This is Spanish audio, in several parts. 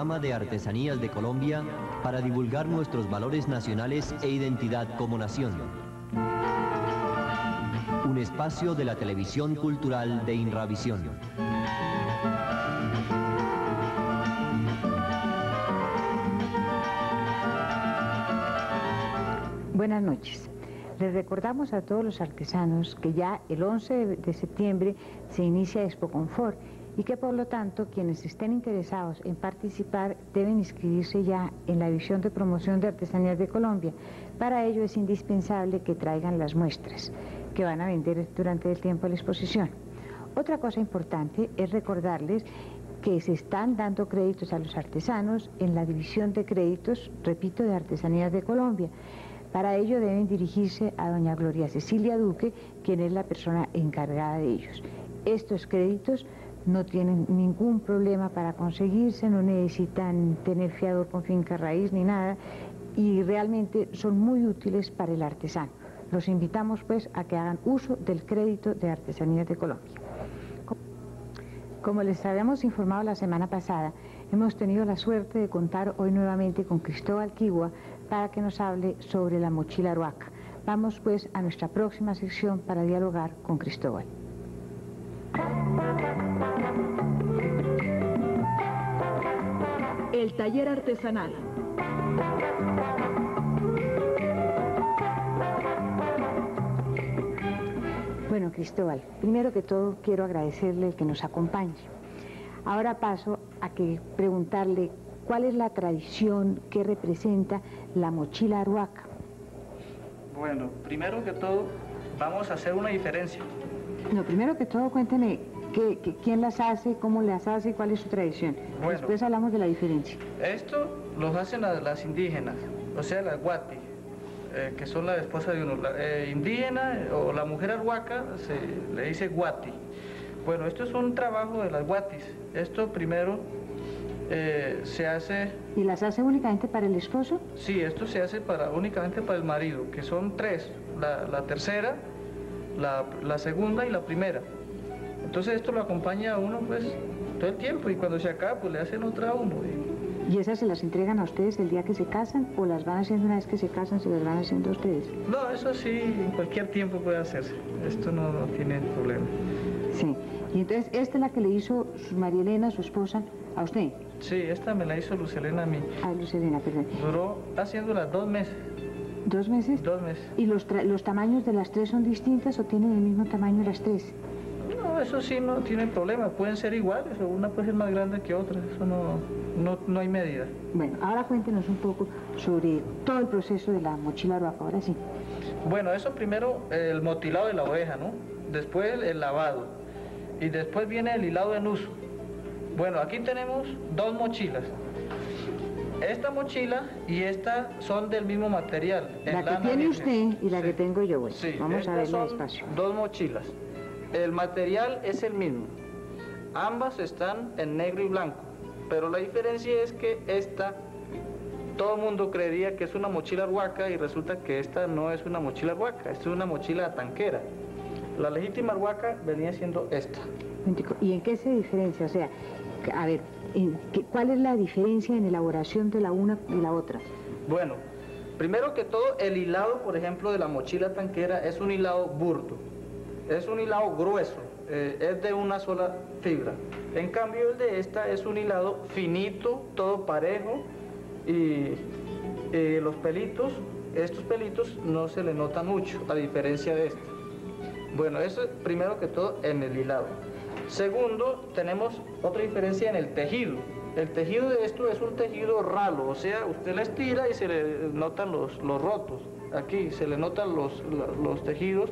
programa de artesanías de Colombia para divulgar nuestros valores nacionales e identidad como nación. Un espacio de la televisión cultural de Inravisión. Buenas noches. Les recordamos a todos los artesanos que ya el 11 de septiembre se inicia Expo Confort y que por lo tanto quienes estén interesados en participar deben inscribirse ya en la división de promoción de artesanías de Colombia. Para ello es indispensable que traigan las muestras que van a vender durante el tiempo de la exposición. Otra cosa importante es recordarles que se están dando créditos a los artesanos en la división de créditos, repito, de artesanías de Colombia. Para ello deben dirigirse a doña Gloria Cecilia Duque, quien es la persona encargada de ellos. Estos créditos no tienen ningún problema para conseguirse, no necesitan tener fiador con finca raíz ni nada y realmente son muy útiles para el artesano. Los invitamos pues a que hagan uso del crédito de Artesanías de Colombia. Como les habíamos informado la semana pasada, hemos tenido la suerte de contar hoy nuevamente con Cristóbal Quigua, para que nos hable sobre la mochila Aruaca. Vamos pues a nuestra próxima sección para dialogar con Cristóbal. El taller artesanal. Bueno, Cristóbal, primero que todo quiero agradecerle el que nos acompañe. Ahora paso a que preguntarle ¿Cuál es la tradición que representa la mochila aruaca? Bueno, primero que todo, vamos a hacer una diferencia. No, primero que todo, cuénteme quién las hace, cómo las hace cuál es su tradición. Después hablamos de la diferencia. Esto lo hacen las, indígenas, o sea, las guati, eh, que son la esposa de uno. Eh, indígena o la mujer arhuaca se le dice guati. Bueno, esto es un trabajo de las guatis. Esto primero eh, se hace... ¿Y las hace únicamente para el esposo? Sí, esto se hace para, únicamente para el marido, que son tres, la, tercera, la, segunda y la primera. Entonces esto lo acompaña a uno pues todo el tiempo y cuando se acaba pues le hacen otra a uno. Y... esas se las entregan a ustedes el día que se casan o las van haciendo una vez que se casan, se las van haciendo a ustedes? No, eso sí, en cualquier tiempo puede hacerse. Esto no, no tiene problema. Sí. Y entonces, esta es la que le hizo María Elena, su esposa, a usted. Sí, esta me la hizo Lucelena a mí. Ah, Lucelena, perdón. Duró haciéndola dos meses. ¿Dos meses? Dos meses. ¿Y los, los tamaños de las tres son distintas o tienen el mismo tamaño las tres? No, eso sí no tiene problema. Pueden ser iguales una puede ser más grande que otra. Eso no, no, no hay medida. Bueno, ahora cuéntenos un poco sobre todo el proceso de la mochila roja. Ahora sí. Bueno, eso primero el motilado de la oveja, ¿no? Después el lavado. Y después viene el hilado en uso. Bueno, aquí tenemos dos mochilas. Esta mochila y esta son del mismo material. La que tiene usted y la que tengo yo. sí, vamos a ver despacio. Dos mochilas. El material es el mismo. Ambas están en negro y blanco. Pero la diferencia es que esta, todo el mundo creería que es una mochila huaca y resulta que esta no es una mochila huaca, es una mochila tanquera. La legítima huaca venía siendo esta. ¿Y en qué se diferencia? O sea, a ver, ¿cuál es la diferencia en elaboración de la una y la otra? Bueno, primero que todo, el hilado, por ejemplo, de la mochila tanquera es un hilado burdo, es un hilado grueso, eh, es de una sola fibra. En cambio, el de esta es un hilado finito, todo parejo, y los pelitos, estos pelitos no se le nota mucho, a diferencia de este. Bueno, eso es primero que todo en el hilado. Segundo, tenemos otra diferencia en el tejido. El tejido de esto es un tejido ralo, o sea, usted la estira y se le notan los, los rotos. Aquí se le notan los, los, tejidos,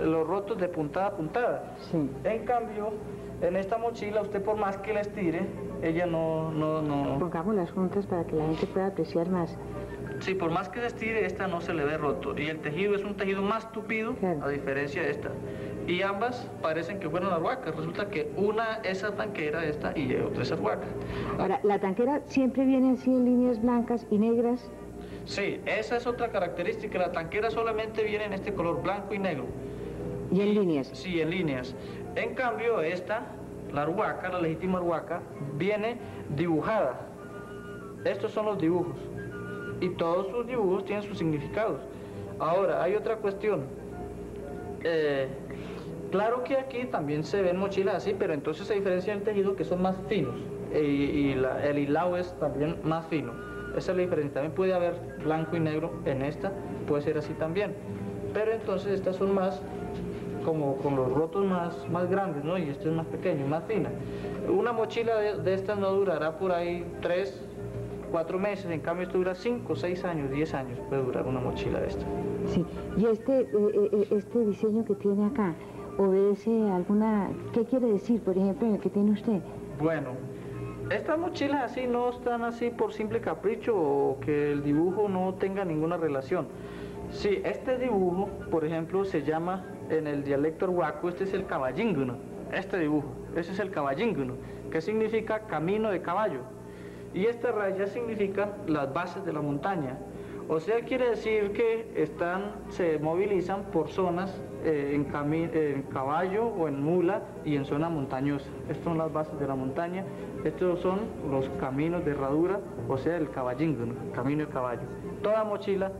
los rotos de puntada a puntada. En cambio, en esta mochila, usted por más que la estire, ella no... no, no... Pongámoslas juntas para que la gente pueda apreciar más. Sí, por más que se estire, esta no se le ve roto. Y el tejido es un tejido más tupido, a diferencia de esta y ambas parecen que fueron arhuacas. Resulta que una es tanquera esta y otra es arhuaca. Ahora, ¿la tanquera siempre viene así en líneas blancas y negras? Sí, esa es otra característica. La tanquera solamente viene en este color blanco y negro. ¿Y en líneas? Sí, en líneas. En cambio, esta, la arhuaca, la legítima arhuaca, viene dibujada. Estos son los dibujos. Y todos sus dibujos tienen sus significados. Ahora, hay otra cuestión. Eh, claro que aquí también se ven mochilas así, pero entonces se diferencia el tejido que son más finos. Y, el hilado es también más fino. Esa es la diferencia. También puede haber blanco y negro en esta, puede ser así también. Pero entonces estas son más como con los rotos más, más grandes, ¿no? Y esta es más pequeño, más fina. Una mochila de, estas no durará por ahí tres, cuatro meses, en cambio esto dura cinco, seis años, diez años puede durar una mochila de esta. Sí, y este, eh, eh, eh, este diseño que tiene acá, ¿obedece alguna, qué quiere decir, por ejemplo, el que tiene usted? Bueno, estas mochilas así no están así por simple capricho o que el dibujo no tenga ninguna relación. Sí, este dibujo, por ejemplo, se llama en el dialecto huaco, este es el caballínguno, este dibujo, ese es el caballínguno, que significa camino de caballo. Y esta raya significa las bases de la montaña. O sea, quiere decir que están, se movilizan por zonas eh, en, en, caballo o en mula y en zona montañosa. Estas son las bases de la montaña. Estos son los caminos de herradura, o sea, el caballínguno, camino de caballo. Toda mochila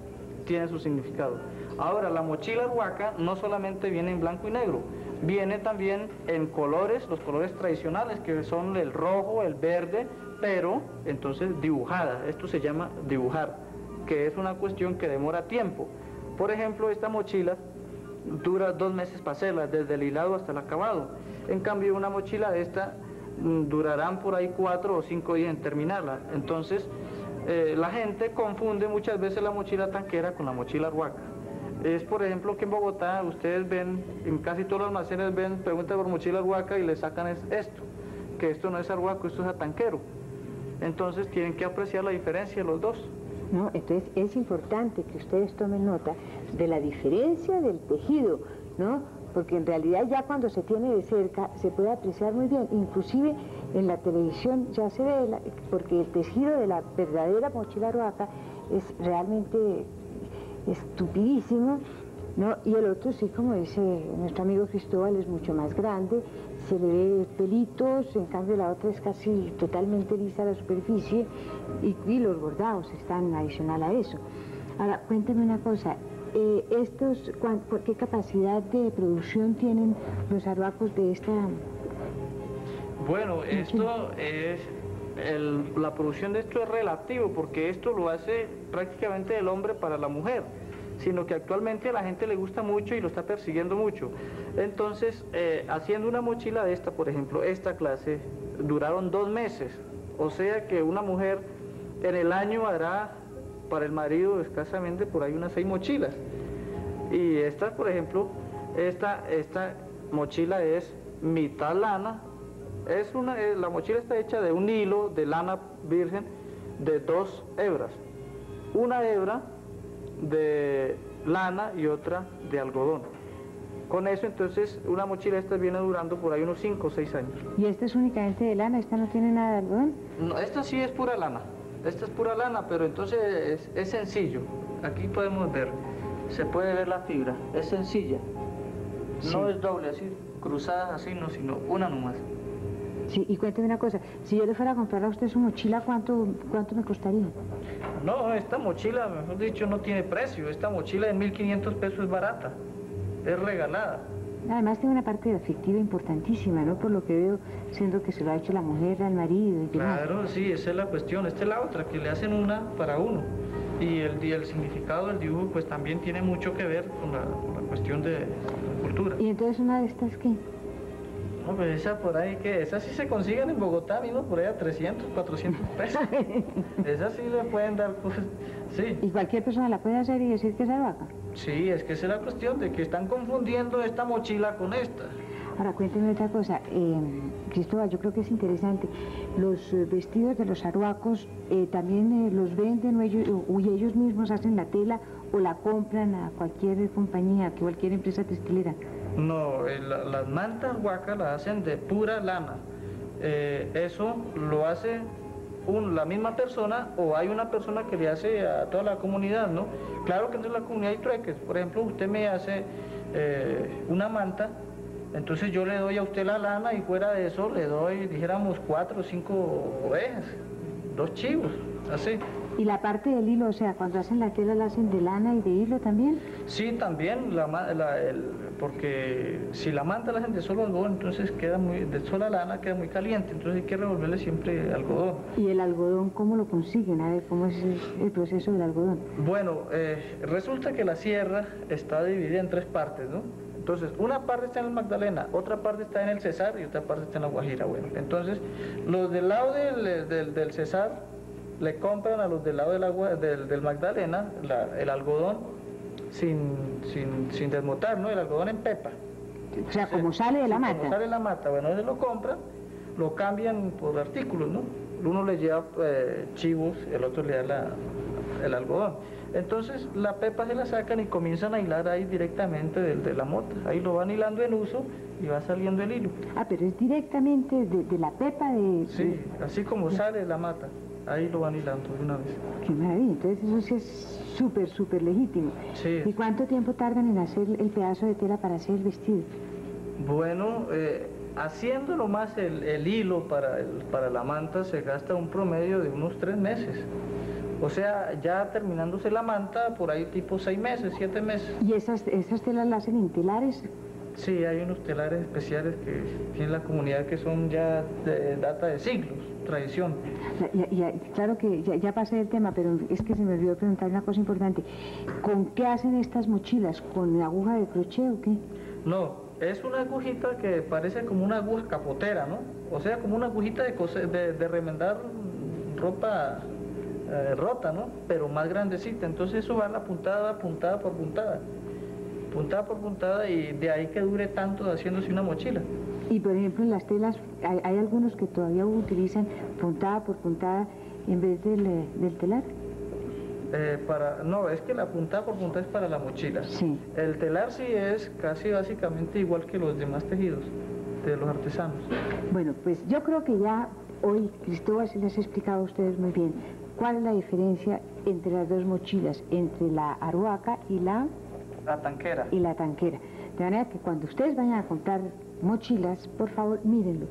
tiene su significado. Ahora, la mochila huaca no solamente viene en blanco y negro, viene también en colores, los colores tradicionales, que son el rojo, el verde, pero entonces dibujada. Esto se llama dibujar, que es una cuestión que demora tiempo. Por ejemplo, esta mochila dura dos meses para hacerla, desde el hilado hasta el acabado. En cambio, una mochila de esta mm, durarán por ahí cuatro o cinco días en terminarla. Entonces, eh, la gente confunde muchas veces la mochila tanquera con la mochila huaca es, por ejemplo, que en Bogotá ustedes ven, en casi todos los almacenes ven, pregunta por mochila arhuaca y le sacan esto, que esto no es arhuaco, esto es atanquero. Entonces tienen que apreciar la diferencia los dos. No, entonces es importante que ustedes tomen nota de la diferencia del tejido, ¿no? Porque en realidad ya cuando se tiene de cerca se puede apreciar muy bien, inclusive en la televisión ya se ve, porque el tejido de la verdadera mochila arhuaca es realmente estupidísimo, ¿no? Y el otro sí, como dice nuestro amigo Cristóbal, es mucho más grande, se le ve pelitos, en cambio la otra es casi totalmente lisa la superficie y, los bordados están adicional a eso. Ahora, cuénteme una cosa, eh, estos, ¿qué capacidad de producción tienen los arhuacos de esta...? Bueno, esto es la producción de esto es relativo porque esto lo hace prácticamente el hombre para la mujer, sino que actualmente a la gente le gusta mucho y lo está persiguiendo mucho. Entonces, eh, haciendo una mochila de esta, por ejemplo, esta clase, duraron dos meses. O sea que una mujer en el año hará para el marido escasamente por ahí unas seis mochilas. Y esta, por ejemplo, esta, esta mochila es mitad lana, es una, eh, la mochila está hecha de un hilo de lana virgen de dos hebras. Una hebra de lana y otra de algodón. Con eso entonces una mochila esta viene durando por ahí unos 5 o 6 años. ¿Y esta es únicamente de lana? ¿Esta no tiene nada de algodón? No, esta sí es pura lana. Esta es pura lana, pero entonces es, sencillo. Aquí podemos ver, se puede ver la fibra, es sencilla. No es doble así, cruzada así, no, sino una nomás. Sí, y cuénteme una cosa, si yo le fuera a comprar a usted su mochila, ¿cuánto, cuánto me costaría? No, esta mochila, mejor dicho, no tiene precio. Esta mochila de 1.500 pesos es barata, es regalada. Además tiene una parte afectiva importantísima, ¿no? Por lo que veo, siendo que se lo ha hecho la mujer al marido. Y claro, sí, esa es la cuestión. Esta es la otra, que le hacen una para uno. Y el, el significado del dibujo, pues también tiene mucho que ver con la, con la cuestión de la cultura. ¿Y entonces una de estas qué? No, pues esa por ahí, que Esas sí se consiguen en Bogotá mismo, por ahí a 300, 400 pesos. esas sí le pueden dar, pues, sí. ¿Y cualquier persona la puede hacer y decir que es vaca? Sí, es que esa es la cuestión de que están confundiendo esta mochila con esta. Ahora, cuénteme otra cosa. Eh, Cristóbal, yo creo que es interesante. Los eh, vestidos de los arhuacos eh, también eh, los venden o ellos, o ellos mismos hacen la tela o la compran a cualquier compañía, a cualquier empresa textilera. No, eh, las mantas huacas las hacen de pura lana. Eh, eso lo hace la misma persona o hay una persona que le hace a toda la comunidad, ¿no? Claro que entre la comunidad hay trueques. Por ejemplo, usted me hace eh, una manta, entonces yo le doy a usted la lana y fuera de eso le doy, dijéramos, cuatro o cinco ovejas, dos chivos. así. ¿Y la parte del hilo, o sea, cuando hacen la tela la hacen de lana y de hilo también? Sí, también, la, porque si la manta la hacen de solo algodón, entonces queda muy, de sola lana queda muy caliente, entonces hay que revolverle siempre algodón. ¿Y el algodón cómo lo consiguen? A ver, ¿cómo es el proceso del algodón? Bueno, eh, resulta que la sierra está dividida en tres partes, ¿no? Entonces, una parte está en el Magdalena, otra parte está en el Cesar y otra parte está en la Guajira. Bueno, entonces, los del lado del, del, del Cesar le compran a los del lado del, agua, del, Magdalena el algodón sin, sin, sin, desmotar, ¿no? El algodón en pepa. O sea, como sale de la mata. Como sale de la mata, bueno, ellos lo compran, lo cambian por artículos, ¿no? Uno le lleva eh, chivos, el otro le da el algodón. Entonces la pepa se la sacan y comienzan a hilar ahí directamente de, la mota. Ahí lo van hilando en uso y va saliendo el hilo. Ah, pero es directamente de, la pepa de... Sí, así como sale la mata. Ahí lo van hilando de una vez. Qué maravilla, entonces eso sí es súper, súper legítimo. Sí. ¿Y cuánto tiempo tardan en hacer el pedazo de tela para hacer el vestido? Bueno, eh, haciendo nomás el, el hilo para, el, para la manta se gasta un promedio de unos tres meses. O sea, ya terminándose la manta, por ahí tipo seis meses, siete meses. ¿Y esas, esas telas las hacen en telares? Sí, hay unos telares especiales que tiene la comunidad que son ya de data de siglos, tradición. claro que ya, pasé el tema, pero es que se me olvidó preguntar una cosa importante. ¿Con qué hacen estas mochilas? ¿Con aguja de crochet o qué? No, es una agujita que parece como una aguja capotera, ¿no? O sea, como una agujita de, de, remendar ropa eh, rota, ¿no? Pero más grandecita. Entonces eso va la puntada, puntada por puntada puntada por puntada y de ahí que dure tanto haciéndose una mochila. Y por ejemplo en las telas hay, algunos que todavía utilizan puntada por puntada en vez del, eh, del telar. Eh, para, no, es que la puntada por puntada es para la mochila. Sí. El telar sí es casi básicamente igual que los demás tejidos de los artesanos. Bueno, pues yo creo que ya hoy Cristóbal se les ha explicado a ustedes muy bien cuál es la diferencia entre las dos mochilas, entre la aruaca y la la tanquera. Y la tanquera. De manera que cuando ustedes vayan a comprar mochilas, por favor, mírenlo.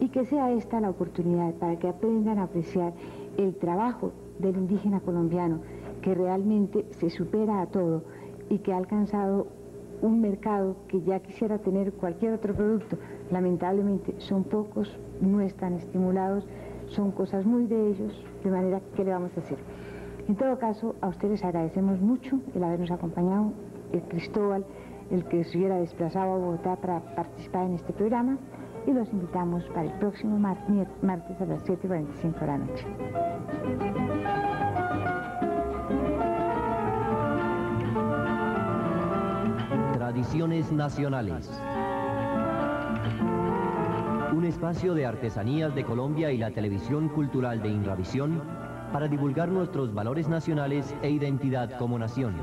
Y que sea esta la oportunidad para que aprendan a apreciar el trabajo del indígena colombiano, que realmente se supera a todo y que ha alcanzado un mercado que ya quisiera tener cualquier otro producto. Lamentablemente son pocos, no están estimulados, son cosas muy de ellos, de manera que le vamos a hacer. En todo caso, a ustedes agradecemos mucho el habernos acompañado el Cristóbal, el que se hubiera desplazado a Bogotá para participar en este programa y los invitamos para el próximo martes, a las 7.45 de la noche. Tradiciones Nacionales. Un espacio de artesanías de Colombia y la televisión cultural de Inravisión para divulgar nuestros valores nacionales e identidad como nación.